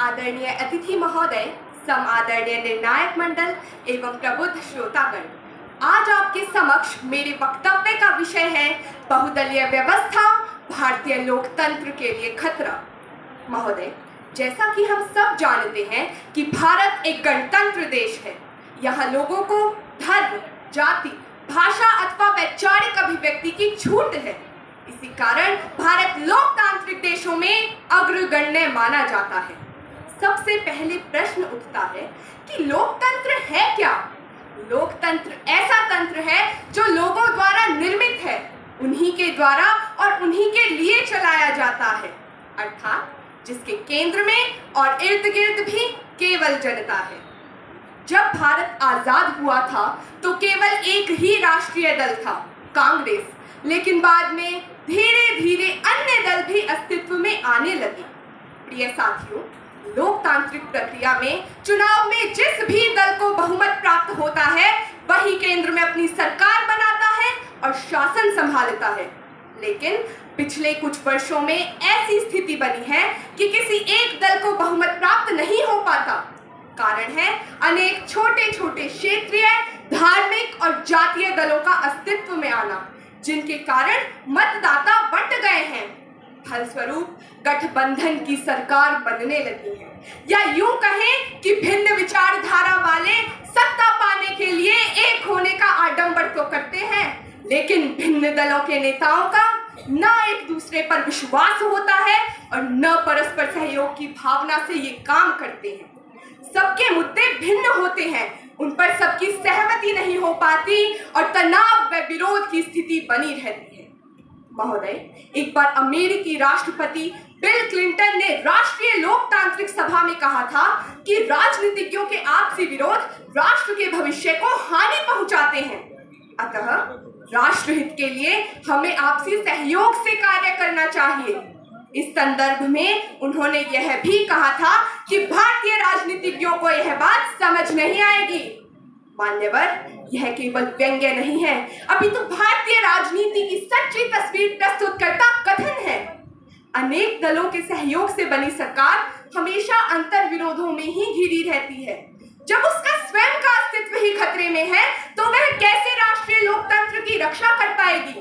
आदरणीय अतिथि महोदय, सम आदरणीय निर्णायक मंडल एवं प्रबुद्ध श्रोतागण, आज आपके समक्ष मेरे वक्तव्य का विषय है बहुदलीय व्यवस्था, भारतीय लोकतंत्र के लिए खतरा। महोदय, जैसा कि हम सब जानते हैं कि भारत एक गणतंत्र देश है। यहाँ लोगों को धर्म, जाति, भाषा अथवा वैचारिक अभिव्यक्ति की छूट है। इसी कारण भारत लोकतांत्रिक देशों में अग्रगण्य माना जाता है। सबसे पहले प्रश्न उठता है कि लोकतंत्र है क्या? लोकतंत्र ऐसा तंत्र है जो लोगों द्वारा निर्मित है, उन्हीं के द्वारा और उन्हीं के लिए चलाया जाता है। अर्थात जिसके केंद्र में और इर्द गिर्द भी केवल जनता है। जब भारत आज़ाद हुआ था तो केवल एक ही राष्ट्रीय दल था, कांग्रेस। लेकिन बाद में धीरे धीरे अन्य दल भी अस्तित्व में आने लगे। प्रिय साथियों लोकतांत्रिक प्रक्रिया में चुनाव में जिस भी दल को बहुमत प्राप्त होता है, वही केंद्र में अपनी सरकार बनाता है और शासन संभालता है। लेकिन पिछले कुछ वर्षों में ऐसी स्थिति बनी है कि किसी एक दल को बहुमत प्राप्त नहीं हो पाता। कारण है, अनेक छोटे छोटे क्षेत्रीय, धार्मिक और जातीय दलों का अस्तित्व में आना, जिनके कारण मतदाता बंट गए हैं। फलस्वरूप गठबंधन की सरकार बनने लगी है। या यूँ कहें कि भिन्न विचारधारा वाले सत्ता पाने के लिए एक होने का आडंबर तो करते हैं, लेकिन भिन्न दलों के नेताओं का न एक दूसरे पर विश्वास होता है और न परस्पर सहयोग की भावना से ये काम करते हैं। सबके मुद्दे भिन्न होते हैं, उन पर सबकी सहमति नहीं हो पाती और तनाव व विरोध की स्थिति बनी रहती है। महोदय, एक बार अमेरिकी राष्ट्रपति बिल क्लिंटन ने राष्ट्रीय लोकतांत्रिक सभा में कहा था कि राजनीतिज्ञों के आपसी विरोध राष्ट्र के भविष्य को हानि पहुंचाते हैं। अतः राष्ट्रहित के लिए हमें आपसी सहयोग से कार्य करना चाहिए। इस संदर्भ में उन्होंने यह भी कहा था कि भारतीय राजनीतिज्ञों को यह बात समझ नहीं आएगी। मान्यवर, यह केवल व्यंग्य नहीं है। अभी तो भारतीय राजनीति की सच्ची तस्वीर प्रस्तुत करता कथन है। अनेक दलों के सहयोग से बनी सरकार हमेशा अंतर विरोधों में ही घिरी रहती है। जब उसका स्वयं का अस्तित्व ही खतरे में है तो वह कैसे राष्ट्रीय लोकतंत्र की रक्षा कर पाएगी?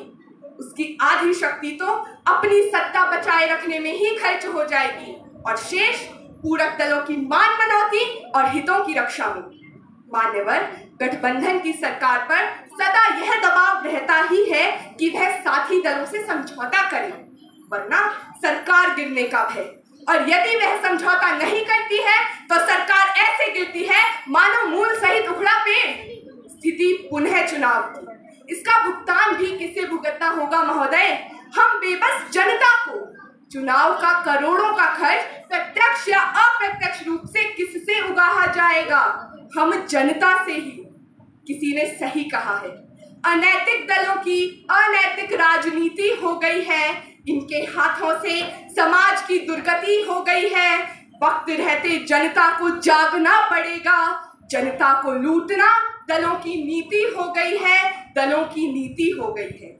उसकी आधी शक्ति तो अपनी सत्ता बचाए रखने में ही खर्च हो जाएगी और शेष पूरक दलों की मान मनौती और हितों की रक्षा में। मान्यवर गठबंधन की सरकार पर सदा यह दबाव रहता ही है कि वह साथी दलों से समझौता करे, वरना सरकार गिरने का भय। और यदि वह समझौता नहीं करती है तो सरकार ऐसे गिरती है, मानो मूल सहित उखड़ा पेड़। स्थिति पुनः चुनाव की। इसका भुगतान भी किसे भुगतना होगा महोदय? हम बेबस जनता को। चुनाव का करोड़ों का खर्च प्रत्यक्ष या अप्रत्यक्ष रूप से किससे उगाहा जाएगा? हम जनता से ही। किसी ने सही कहा है। अनैतिक दलों की अनैतिक राजनीति हो गई है। इनके हाथों से समाज की दुर्गति हो गई है। वक्त रहते जनता को जागना पड़ेगा। जनता को लूटना दलों की नीति हो गई है। दलों की नीति हो गई है।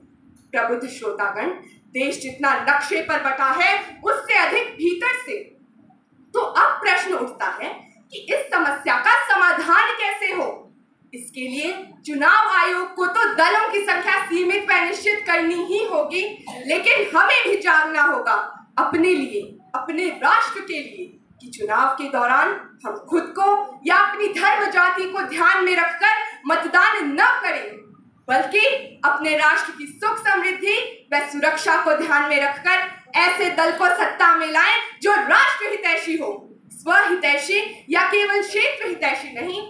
प्रबुद्ध श्रोतागण, देश जितना नक्शे पर बटा है, उससे अधिक भीतर से। तो अब प्रश्न उठता है कि इस समस्या का समाधान कैसे हो इसके लिए चुनाव आयोग को तो दलों की संख्या सीमित व निश्चित करनी ही होगी, लेकिन हमें भी जागना होगा अपने लिए, अपने राष्ट्र के लिए कि चुनाव के दौरान हम खुद को या अपनी धर्म जाति को ध्यान में रखकर मतदान न करें, बल्कि अपने राष्ट्र की सुख समृद्धि व सुरक्षा को ध्यान में रखकर ऐसे दल को सत्ता में लाएँ जो राष्ट्र हितैषी हो स्वहितैषी या केवल क्षेत्र हितैषी नहीं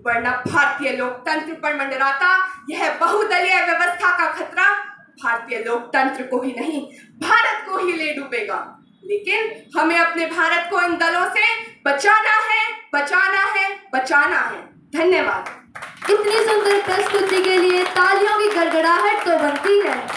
वरना भारतीय लोकतंत्र पर मंडराता, यह बहुदलीय व्यवस्था का खतरा भारतीय लोकतंत्र को ही नहीं, भारत को ही ले डूबेगा। लेकिन हमें अपने भारत को इन दलों से बचाना है बचाना है बचाना है। धन्यवाद। इतनी सुंदर प्रस्तुति के लिए तालियों की गड़गड़ाहट तो बनती है।